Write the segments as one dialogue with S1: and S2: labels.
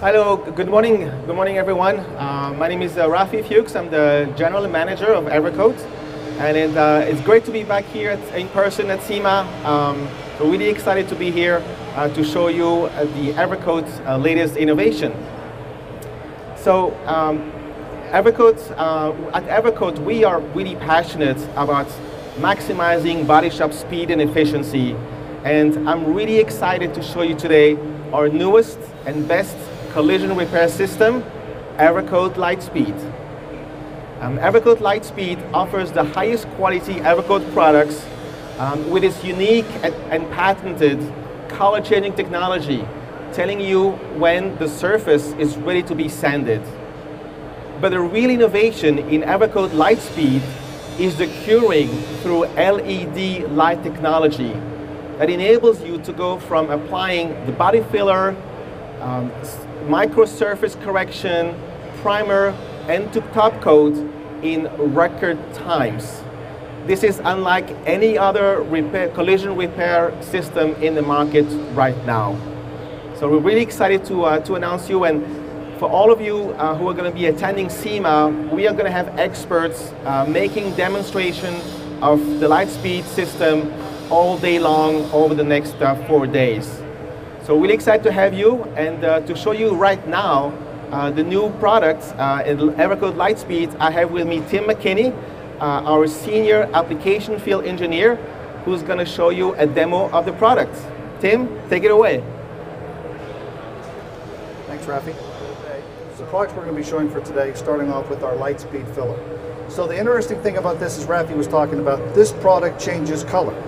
S1: Hello, good morning. Good morning, everyone. Uh, my name is uh, Rafi Fuchs. I'm the general manager of Evercoat. And it, uh, it's great to be back here at, in person at SEMA. Um, we're really excited to be here uh, to show you uh, the Evercoat uh, latest innovation. So, um, at Evercoat, we are really passionate about maximizing body shop speed and efficiency. And I'm really excited to show you today our newest and best collision repair system, Evercoat Lightspeed. Um, Lightspeed offers the highest quality Evercoat products um, with its unique and, and patented color changing technology, telling you when the surface is ready to be sanded. But the real innovation in Evercoat Lightspeed is the curing through LED light technology that enables you to go from applying the body filler, um, micro surface correction, primer, and to top coat in record times. This is unlike any other repair, collision repair system in the market right now. So we're really excited to, uh, to announce you and for all of you uh, who are going to be attending SEMA, we are going to have experts uh, making demonstration of the Lightspeed system all day long over the next uh, four days. So really excited to have you and uh, to show you right now uh, the new products uh, in Evercoat Lightspeed. I have with me Tim McKinney, uh, our senior application field engineer, who's going to show you a demo of the product. Tim, take it away.
S2: Thanks, Rafi. So the products we're going to be showing for today, starting off with our Lightspeed filler. So the interesting thing about this is Rafi was talking about, this product changes color.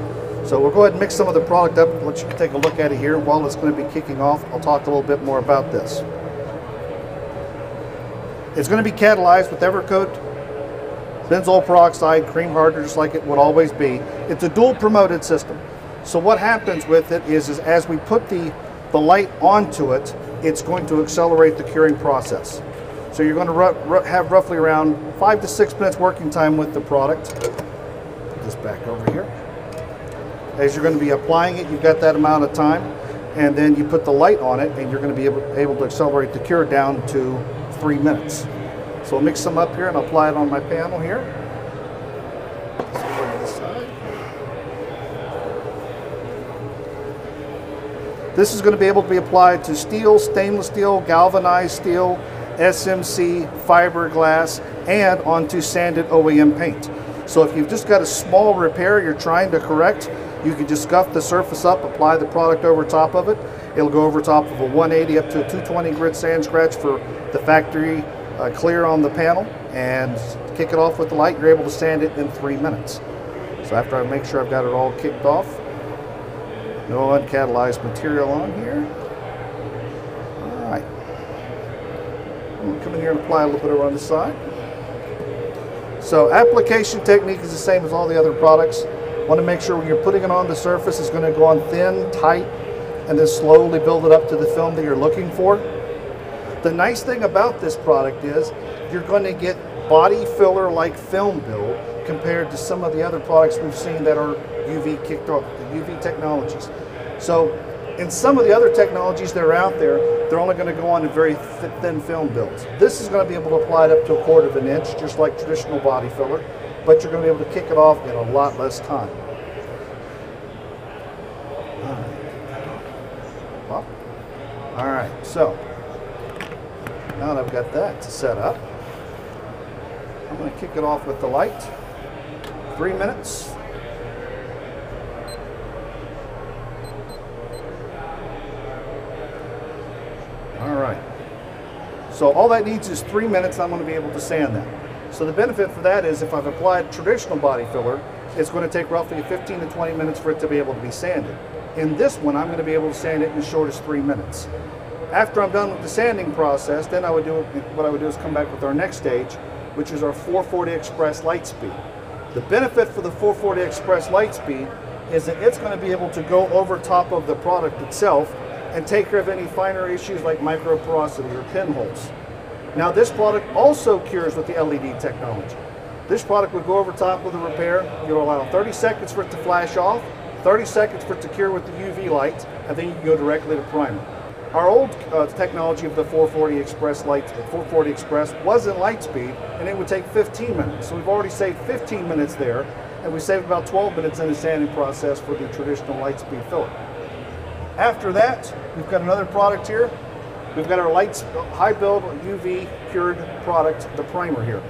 S2: So we'll go ahead and mix some of the product up, let you take a look at it here. While it's going to be kicking off, I'll talk a little bit more about this. It's going to be catalyzed with Evercoat, benzoyl peroxide, cream hardener, just like it would always be. It's a dual promoted system. So what happens with it is, is as we put the, the light onto it, it's going to accelerate the curing process. So you're going to have roughly around five to six minutes working time with the product. Put this back over here. As you're going to be applying it, you've got that amount of time, and then you put the light on it, and you're going to be able, able to accelerate the cure down to three minutes. So I'll mix them up here and apply it on my panel here. This is going to be able to be applied to steel, stainless steel, galvanized steel, SMC, fiberglass, and onto sanded OEM paint. So if you've just got a small repair you're trying to correct, you can just scuff the surface up, apply the product over top of it. It'll go over top of a 180 up to a 220 grit sand scratch for the factory uh, clear on the panel and kick it off with the light. You're able to sand it in three minutes. So after I make sure I've got it all kicked off, no uncatalyzed material on here. All right. I'm gonna come in here and apply a little bit around the side. So application technique is the same as all the other products. Want to make sure when you're putting it on the surface, it's going to go on thin, tight, and then slowly build it up to the film that you're looking for. The nice thing about this product is you're going to get body filler like film build compared to some of the other products we've seen that are UV kicked off, the UV technologies. So in some of the other technologies that are out there, they're only going to go on in very thin film builds. This is going to be able to apply it up to a quarter of an inch, just like traditional body filler but you're going to be able to kick it off in a lot less time. All right, All right so now that I've got that to set up, I'm going to kick it off with the light. Three minutes. All right. So all that needs is three minutes. I'm going to be able to sand that. So the benefit for that is if I've applied traditional body filler, it's going to take roughly 15 to 20 minutes for it to be able to be sanded. In this one, I'm going to be able to sand it in as short as three minutes. After I'm done with the sanding process, then I would do what I would do is come back with our next stage, which is our 440 Express Lightspeed. The benefit for the 440 Express Lightspeed is that it's going to be able to go over top of the product itself and take care of any finer issues like micro porosity or pinholes. Now this product also cures with the LED technology. This product would go over top with a repair. You'll allow 30 seconds for it to flash off, 30 seconds for it to cure with the UV light, and then you can go directly to primer. Our old uh, technology of the 440 Express light, 440 Express wasn't light speed, and it would take 15 minutes. So we've already saved 15 minutes there, and we saved about 12 minutes in the sanding process for the traditional light speed filler. After that, we've got another product here. We've got our light, high build UV cured product, the primer here.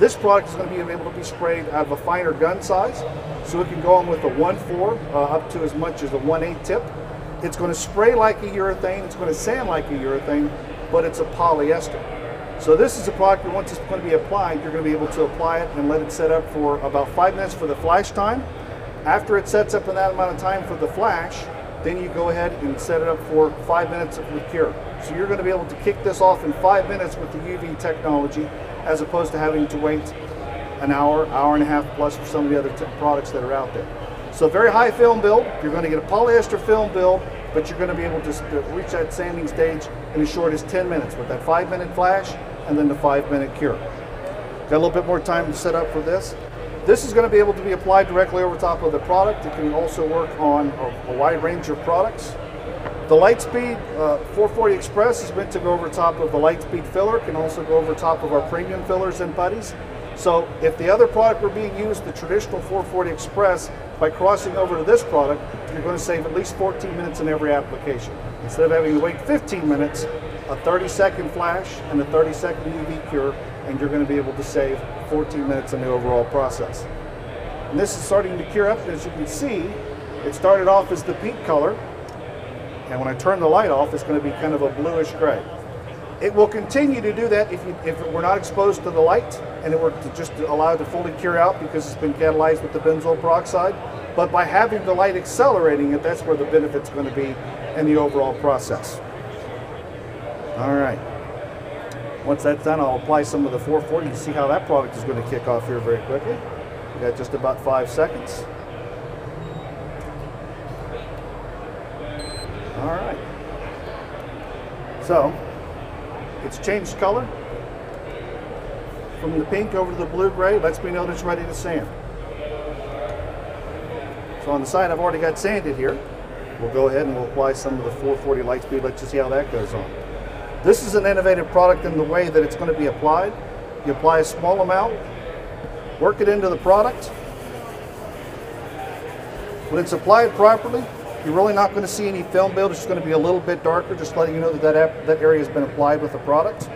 S2: This product is going to be able to be sprayed out of a finer gun size, so it can go on with a 1.4 uh, up to as much as a 1.8 tip. It's going to spray like a urethane, it's going to sand like a urethane, but it's a polyester. So this is a product that once it's going to be applied, you're going to be able to apply it and let it set up for about five minutes for the flash time. After it sets up in that amount of time for the flash, then you go ahead and set it up for five minutes of cure. So you're going to be able to kick this off in five minutes with the UV technology as opposed to having to wait an hour, hour and a half plus for some of the other products that are out there. So very high film build. You're going to get a polyester film build, but you're going to be able to reach that sanding stage in as short as 10 minutes with that five minute flash and then the five minute cure. Got a little bit more time to set up for this. This is going to be able to be applied directly over top of the product. It can also work on a, a wide range of products. The Lightspeed uh, 440 Express is meant to go over top of the Lightspeed filler, can also go over top of our premium fillers and putties. So if the other product were being used, the traditional 440 Express, by crossing over to this product, you're going to save at least 14 minutes in every application. Instead of having to wait 15 minutes, a 30 second flash and a 30 second UV cure, and you're going to be able to save 14 minutes in the overall process. And this is starting to cure up, as you can see, it started off as the pink color, and when I turn the light off, it's going to be kind of a bluish gray. It will continue to do that if, you, if were not exposed to the light and it were to just allow it to fully cure out because it's been catalyzed with the benzoyl peroxide. But by having the light accelerating it, that's where the benefit's going to be in the overall process. All right. Once that's done, I'll apply some of the 440 and see how that product is going to kick off here very quickly. We got just about five seconds. All right. So, it's changed color from the pink over to the blue-gray. Lets me know that it's ready to sand. So on the side, I've already got sanded here. We'll go ahead and we'll apply some of the 440 light speed. Let's just see how that goes on. This is an innovative product in the way that it's going to be applied. You apply a small amount, work it into the product. When it's applied properly, you're really not going to see any film build. It's just going to be a little bit darker, just letting you know that that, that area has been applied with the product.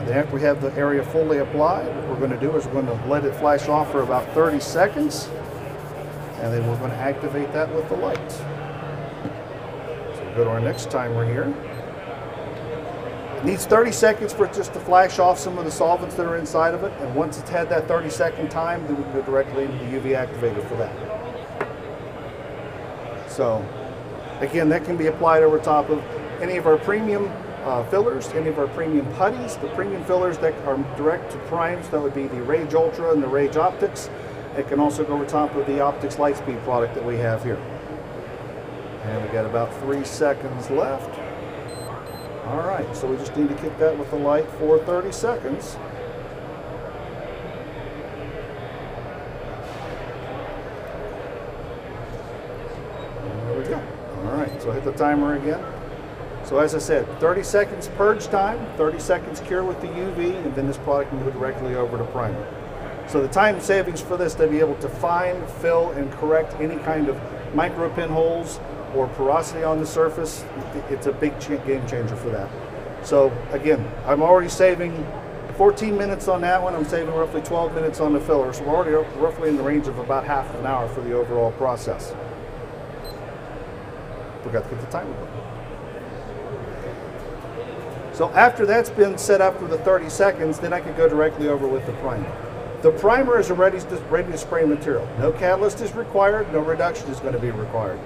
S2: And then after we have the area fully applied, what we're going to do is we're going to let it flash off for about 30 seconds. And then we're going to activate that with the light. So we'll go to our next timer here. It needs 30 seconds for it just to flash off some of the solvents that are inside of it. And once it's had that 30 second time, then we can go directly into the UV activator for that. So again, that can be applied over top of any of our premium uh, fillers, any of our premium putties, the premium fillers that are direct to primes, that would be the Rage Ultra and the Rage Optex. It can also go over top of the Optex Lightspeed product that we have here. And we got about three seconds left. All right, so we just need to kick that with the light for 30 seconds. There we go. All right, so hit the timer again. So as I said, 30 seconds purge time, 30 seconds cure with the UV, and then this product can go directly over to primer. So the time savings for this to be able to find, fill, and correct any kind of micro pinholes or porosity on the surface, it's a big game changer for that. So again, I'm already saving 14 minutes on that one. I'm saving roughly 12 minutes on the filler. So we're already roughly in the range of about half an hour for the overall process. Forgot to get the timer. So after that's been set up for the 30 seconds, then I can go directly over with the primer. The primer is a ready to, ready to spray material. No catalyst is required, no reduction is going to be required.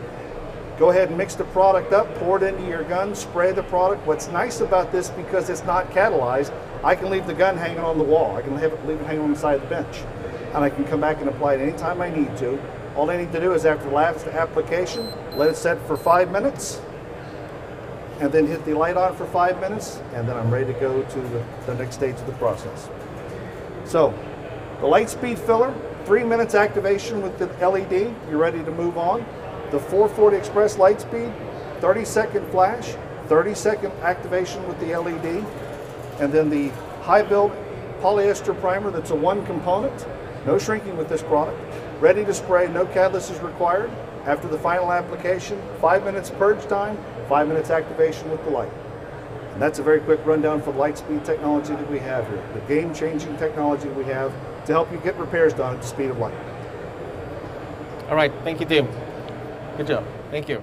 S2: Go ahead and mix the product up, pour it into your gun, spray the product. What's nice about this, because it's not catalyzed, I can leave the gun hanging on the wall. I can leave it, leave it hanging on the side of the bench. And I can come back and apply it anytime I need to. All I need to do is after the last application, let it set for five minutes, and then hit the light on for five minutes, and then I'm ready to go to the, the next stage of the process. So, the Lightspeed filler, three minutes activation with the LED, you're ready to move on. The 440 Express light speed, 30 second flash, 30 second activation with the LED, and then the high build polyester primer that's a one component, no shrinking with this product. Ready to spray, no catalyst is required. After the final application, five minutes purge time, five minutes activation with the light. And that's a very quick rundown for the light speed technology that we have here, the game changing technology we have to help you get repairs done at the speed of light.
S1: All right, thank you, Tim. Good job. Thank you.